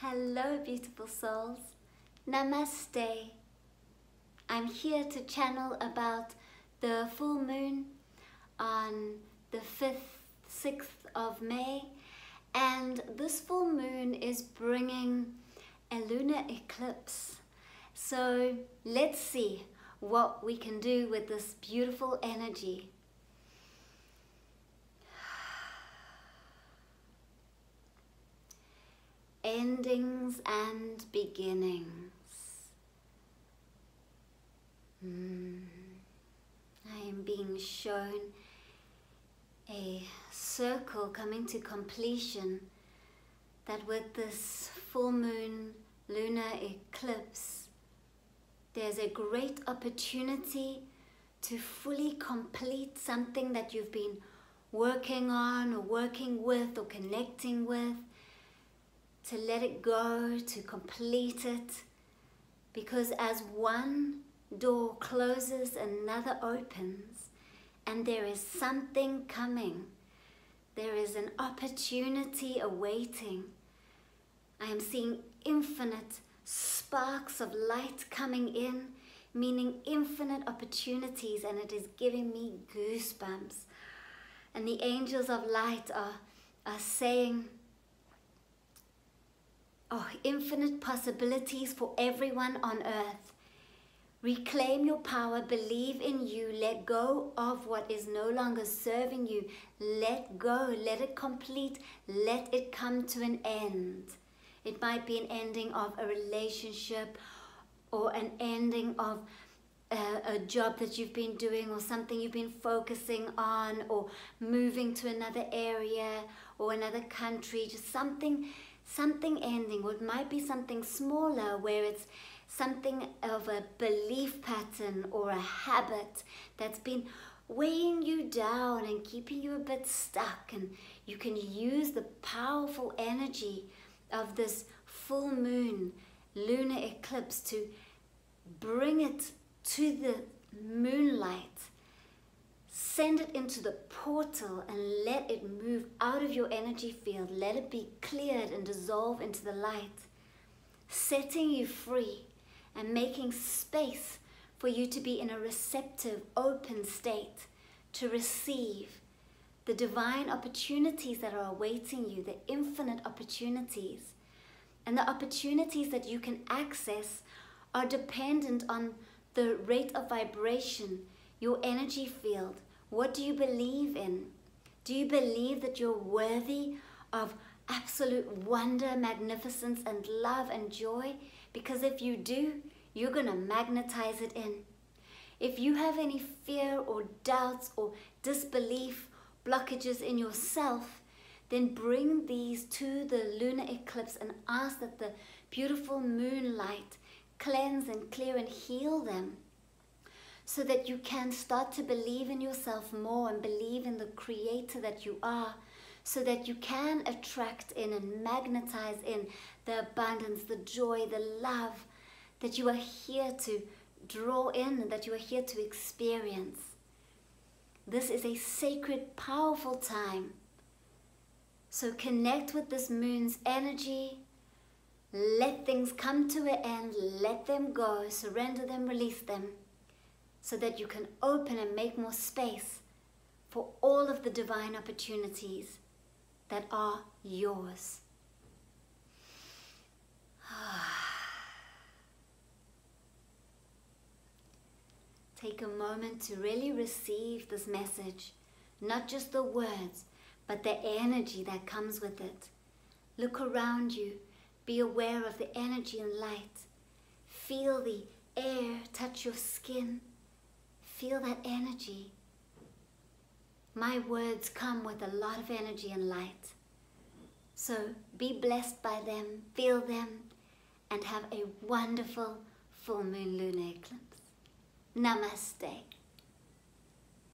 Hello, beautiful souls. Namaste. I'm here to channel about the full moon on the 5th, 6th of May. And this full moon is bringing a lunar eclipse. So let's see what we can do with this beautiful energy. Endings and beginnings. Mm. I am being shown a circle coming to completion that with this full moon lunar eclipse there's a great opportunity to fully complete something that you've been working on or working with or connecting with to let it go, to complete it. Because as one door closes, another opens, and there is something coming. There is an opportunity awaiting. I am seeing infinite sparks of light coming in, meaning infinite opportunities, and it is giving me goosebumps. And the angels of light are, are saying, Oh, infinite possibilities for everyone on earth. Reclaim your power, believe in you, let go of what is no longer serving you. Let go, let it complete, let it come to an end. It might be an ending of a relationship or an ending of a, a, job that you've been doing or something you've been focusing on or moving to another area or another country, just something something ending, or it might be something smaller where it's something of a belief pattern or a habit that's been weighing you down and keeping you a bit stuck. And you can use the powerful energy of this full moon lunar eclipse to bring it to the moonlight send it into the portal and let it move out of your energy field. Let it be cleared and dissolve into the light, setting you free and making space for you to be in a receptive, open state to receive the divine opportunities that are awaiting you, the infinite opportunities. And the opportunities that you can access are dependent on the rate of vibration, your energy field, what do you believe in? Do you believe that you're worthy of absolute wonder, magnificence, and love and joy? Because if you do, you're going to magnetize it in. If you have any fear or doubts or disbelief, blockages in yourself, then bring these to the lunar eclipse and ask that the beautiful moonlight cleanse and clear and heal them so that you can start to believe in yourself more and believe in the creator that you are so that you can attract in and magnetize in the abundance, the joy, the love that you are here to draw in and that you are here to experience. This is a sacred, powerful time. So connect with this moon's energy. Let things come to an end. Let them go. Surrender them, release them so that you can open and make more space for all of the divine opportunities that are yours. Take a moment to really receive this message, not just the words, but the energy that comes with it. Look around you, be aware of the energy and light. Feel the air touch your skin Feel that energy. My words come with a lot of energy and light. So be blessed by them, feel them, and have a wonderful full moon lunar eclipse. Namaste.